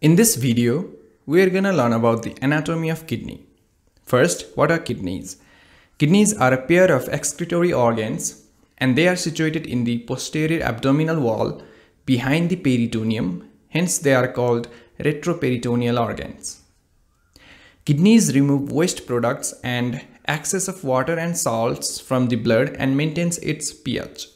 In this video, we are gonna learn about the anatomy of kidney. First, what are kidneys? Kidneys are a pair of excretory organs and they are situated in the posterior abdominal wall behind the peritoneum, hence they are called retroperitoneal organs. Kidneys remove waste products and excess of water and salts from the blood and maintains its pH.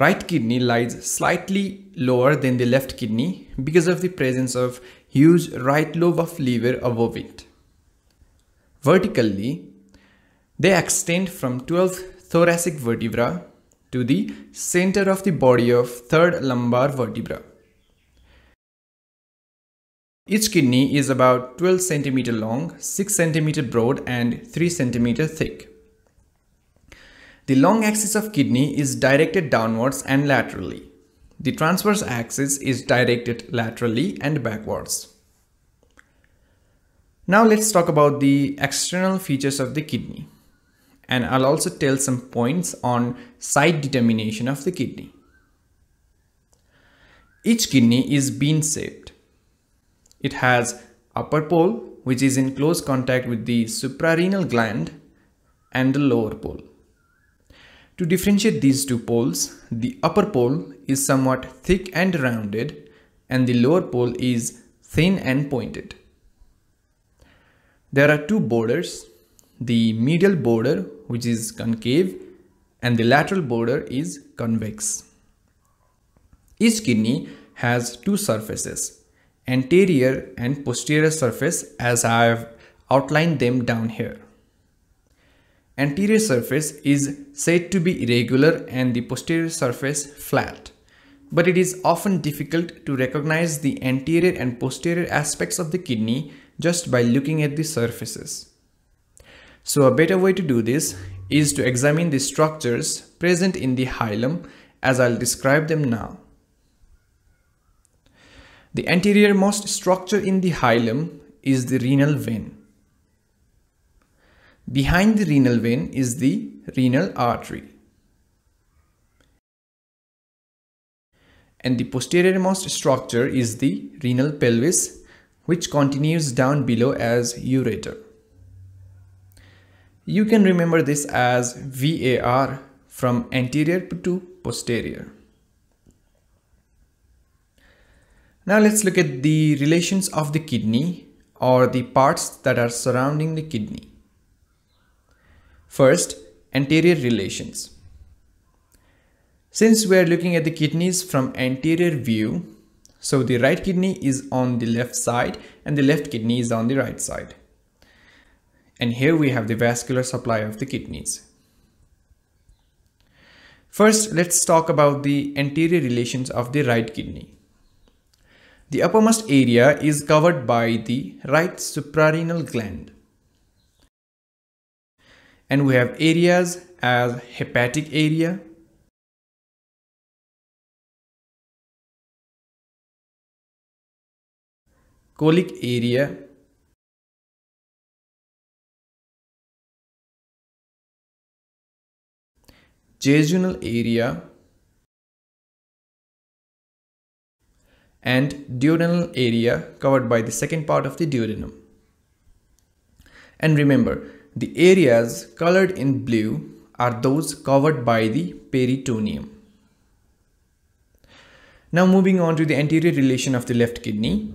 Right kidney lies slightly lower than the left kidney because of the presence of huge right lobe of liver above it. Vertically, they extend from 12th thoracic vertebra to the center of the body of third lumbar vertebra. Each kidney is about 12 cm long, 6 cm broad and 3 cm thick. The long axis of kidney is directed downwards and laterally. The transverse axis is directed laterally and backwards. Now let's talk about the external features of the kidney. And I'll also tell some points on site determination of the kidney. Each kidney is bean shaped. It has upper pole which is in close contact with the suprarenal gland and the lower pole. To differentiate these two poles, the upper pole is somewhat thick and rounded and the lower pole is thin and pointed. There are two borders, the medial border which is concave and the lateral border is convex. Each kidney has two surfaces, anterior and posterior surface as I have outlined them down here. Anterior surface is said to be irregular and the posterior surface flat. But it is often difficult to recognize the anterior and posterior aspects of the kidney just by looking at the surfaces. So a better way to do this is to examine the structures present in the hilum as I'll describe them now. The anteriormost structure in the hilum is the renal vein. Behind the renal vein is the renal artery. And the posteriormost structure is the renal pelvis which continues down below as ureter. You can remember this as VAR from anterior to posterior. Now let's look at the relations of the kidney or the parts that are surrounding the kidney. First, anterior relations. Since we are looking at the kidneys from anterior view, so the right kidney is on the left side and the left kidney is on the right side. And here we have the vascular supply of the kidneys. First, let's talk about the anterior relations of the right kidney. The uppermost area is covered by the right suprarenal gland and we have areas as hepatic area. Colic area. Jejunal area. And duodenal area covered by the second part of the duodenum. And remember, the areas colored in blue are those covered by the peritoneum. Now moving on to the anterior relation of the left kidney.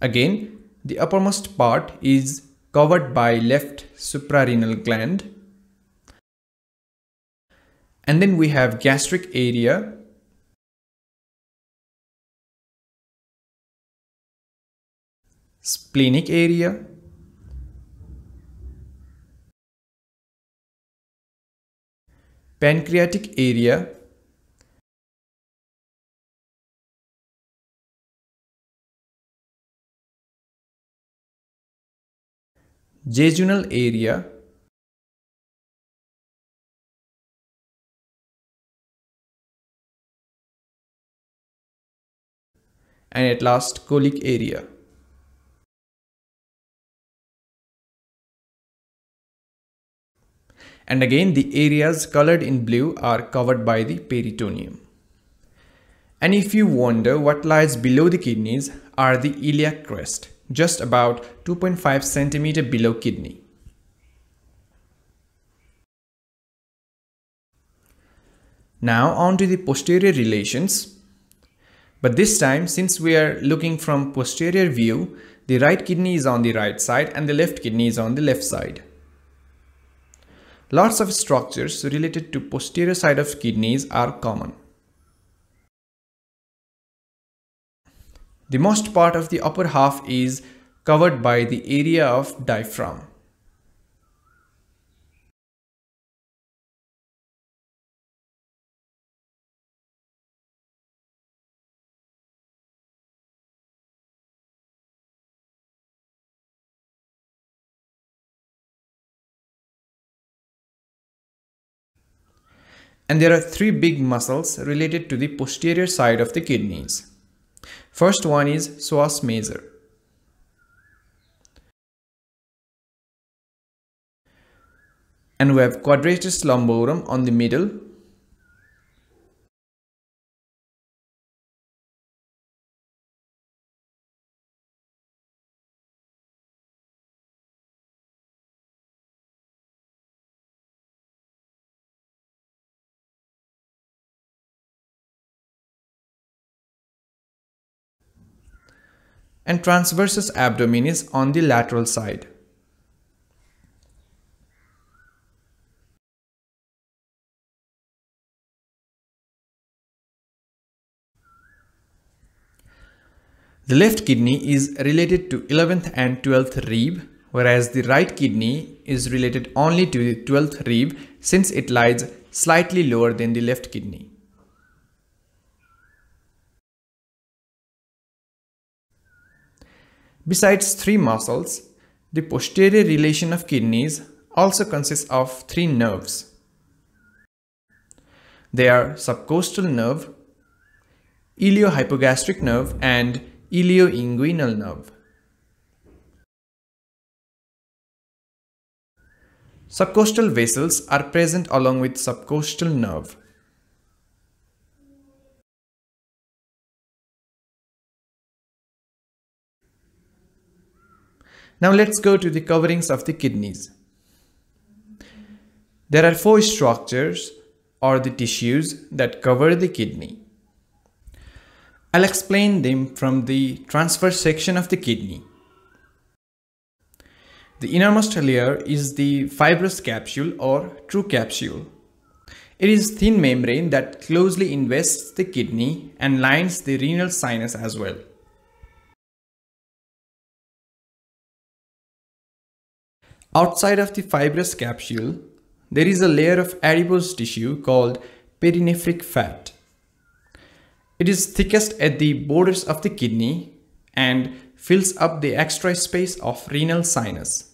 Again, the uppermost part is covered by left suprarenal gland. And then we have gastric area splenic area, pancreatic area, jejunal area, and at last colic area. And again, the areas colored in blue are covered by the peritoneum. And if you wonder what lies below the kidneys are the iliac crest, just about 2.5 centimeter below kidney. Now on to the posterior relations. But this time, since we are looking from posterior view, the right kidney is on the right side and the left kidney is on the left side. Lots of structures related to posterior side of kidneys are common. The most part of the upper half is covered by the area of diaphragm. And there are three big muscles related to the posterior side of the kidneys. First one is psoas major. And we have quadratus lumborum on the middle and transversus abdominis on the lateral side. The left kidney is related to 11th and 12th rib, whereas the right kidney is related only to the 12th rib since it lies slightly lower than the left kidney. Besides three muscles, the posterior relation of kidneys also consists of three nerves. They are subcostal nerve, iliohypogastric nerve and ilioinguinal nerve. Subcostal vessels are present along with subcostal nerve. Now let's go to the coverings of the kidneys. There are four structures or the tissues that cover the kidney. I'll explain them from the transverse section of the kidney. The innermost layer is the fibrous capsule or true capsule. It is thin membrane that closely invests the kidney and lines the renal sinus as well. Outside of the fibrous capsule, there is a layer of adipose tissue called perinephric fat. It is thickest at the borders of the kidney and fills up the extra space of renal sinus.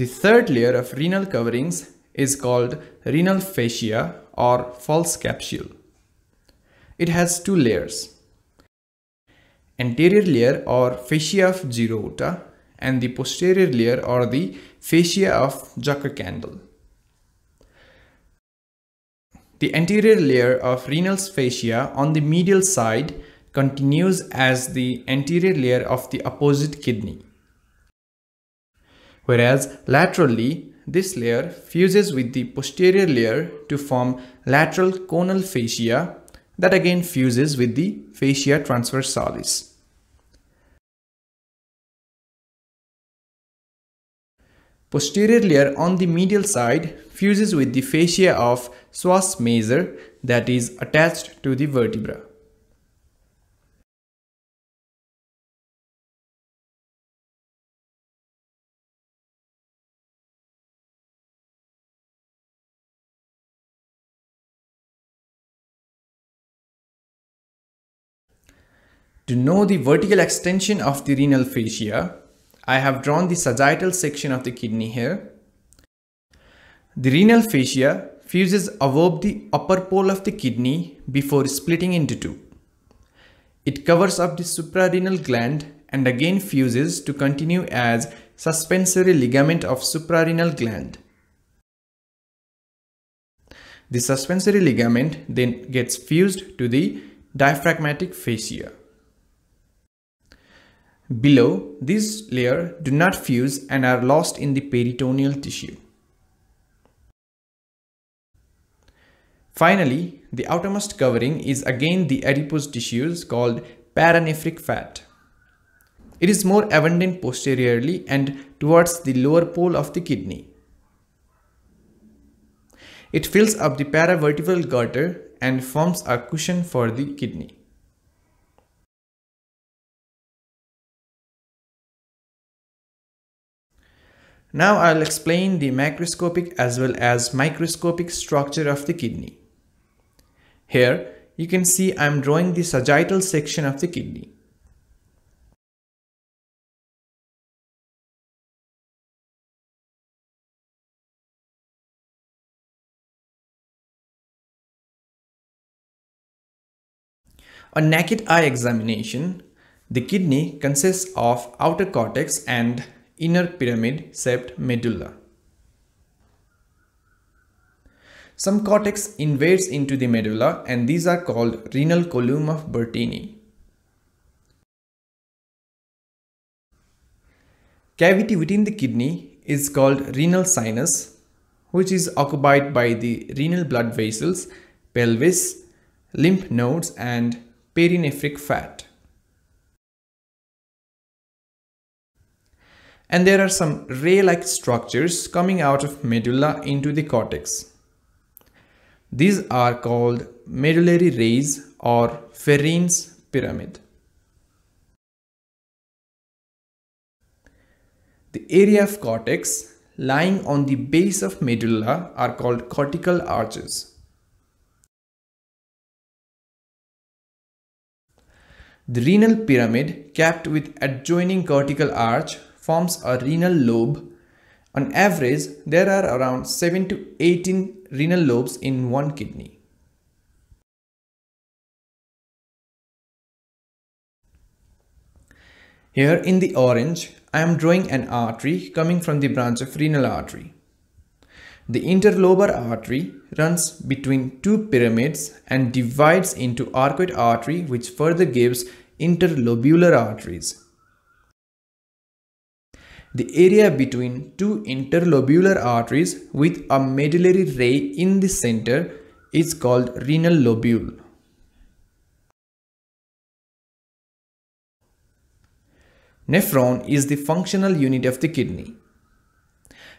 The third layer of renal coverings is called renal fascia or false capsule. It has two layers. Anterior layer or fascia of Gerota and the posterior layer or the fascia of Zuckerkandl. The anterior layer of renal fascia on the medial side continues as the anterior layer of the opposite kidney whereas laterally this layer fuses with the posterior layer to form lateral conal fascia that again fuses with the fascia transversalis. Posterior layer on the medial side fuses with the fascia of psoas major that is attached to the vertebra. To know the vertical extension of the renal fascia, I have drawn the sagittal section of the kidney here. The renal fascia fuses above the upper pole of the kidney before splitting into two. It covers up the suprarenal gland and again fuses to continue as suspensory ligament of suprarenal gland. The suspensory ligament then gets fused to the diaphragmatic fascia. Below, this layer do not fuse and are lost in the peritoneal tissue. Finally, the outermost covering is again the adipose tissues called paranephric fat. It is more abundant posteriorly and towards the lower pole of the kidney. It fills up the paravertebral gutter and forms a cushion for the kidney. Now I'll explain the macroscopic as well as microscopic structure of the kidney. Here you can see I'm drawing the sagittal section of the kidney. On naked eye examination, the kidney consists of outer cortex and inner pyramid cept medulla. Some cortex invades into the medulla and these are called renal column of Bertini. Cavity within the kidney is called renal sinus which is occupied by the renal blood vessels, pelvis, lymph nodes and perinephric fat. And there are some ray-like structures coming out of medulla into the cortex. These are called medullary rays or Ferrein's pyramid. The area of cortex lying on the base of medulla are called cortical arches. The renal pyramid capped with adjoining cortical arch forms a renal lobe. On average, there are around 7 to 18 renal lobes in one kidney. Here in the orange, I am drawing an artery coming from the branch of renal artery. The interlobar artery runs between two pyramids and divides into arcuate artery which further gives interlobular arteries. The area between two interlobular arteries with a medullary ray in the center is called renal lobule. Nephron is the functional unit of the kidney.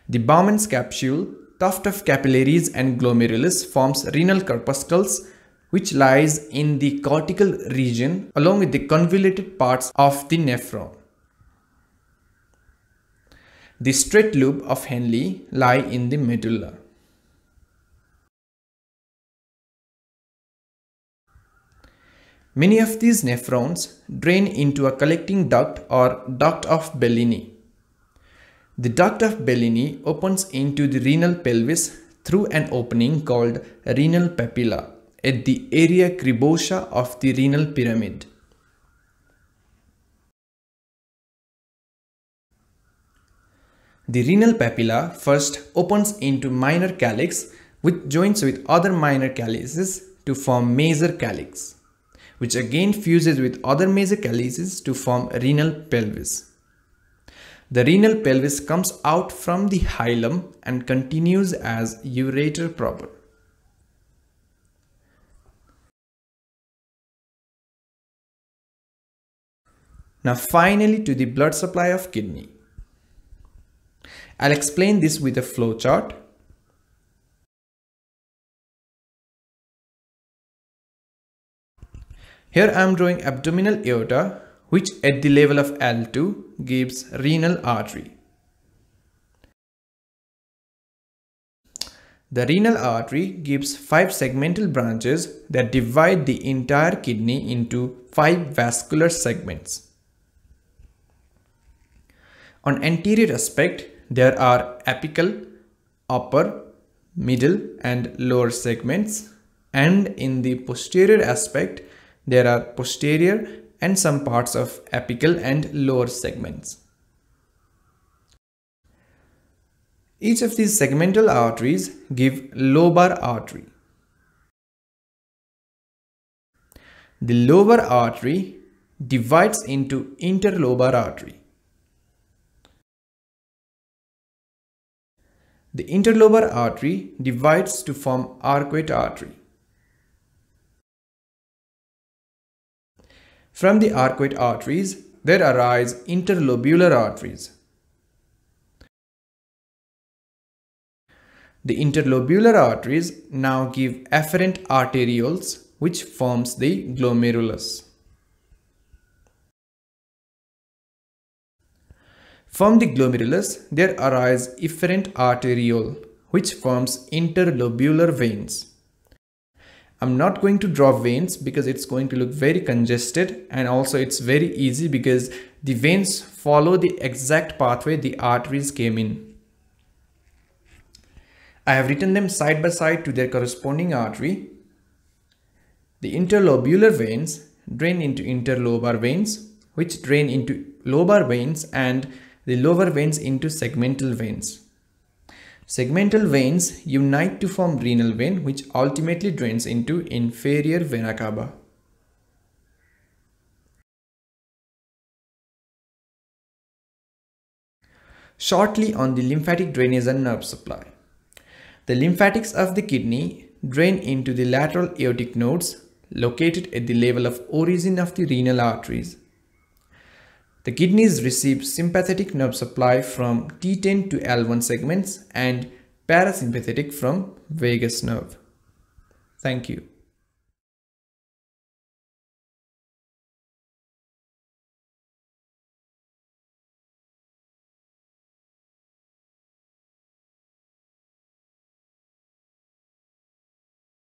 The Bowman's capsule, tuft of capillaries and glomerulus forms renal corpuscles which lies in the cortical region along with the convoluted parts of the nephron. The straight loop of Henle lie in the medulla. Many of these nephrons drain into a collecting duct or duct of Bellini. The duct of Bellini opens into the renal pelvis through an opening called renal papilla at the area cribrosa of the renal pyramid. The renal papilla first opens into minor calyx which joins with other minor calyces to form major calyx, which again fuses with other major calyces to form renal pelvis. The renal pelvis comes out from the hilum and continues as ureter proper. Now finally to the blood supply of kidney. I'll explain this with a flow chart. Here I am drawing abdominal aorta which at the level of L2 gives renal artery. The renal artery gives five segmental branches that divide the entire kidney into five vascular segments. On anterior aspect, there are apical, upper, middle and lower segments and in the posterior aspect, there are posterior and some parts of apical and lower segments. Each of these segmental arteries give lobar artery. The lobar artery divides into interlobar artery. The interlobar artery divides to form arcuate artery. From the arcuate arteries, there arise interlobular arteries. The interlobular arteries now give afferent arterioles which forms the glomerulus. From the glomerulus, there arise efferent arteriole which forms interlobular veins. I'm not going to draw veins because it's going to look very congested and also it's very easy because the veins follow the exact pathway the arteries came in. I have written them side by side to their corresponding artery. The interlobular veins drain into interlobar veins, which drain into lobar veins and the lobar veins into segmental veins. Segmental veins unite to form renal vein which ultimately drains into inferior vena cava. Shortly on the lymphatic drainage and nerve supply. The lymphatics of the kidney drain into the lateral aortic nodes located at the level of origin of the renal arteries. The kidneys receive sympathetic nerve supply from T10 to L1 segments and parasympathetic from vagus nerve. Thank you.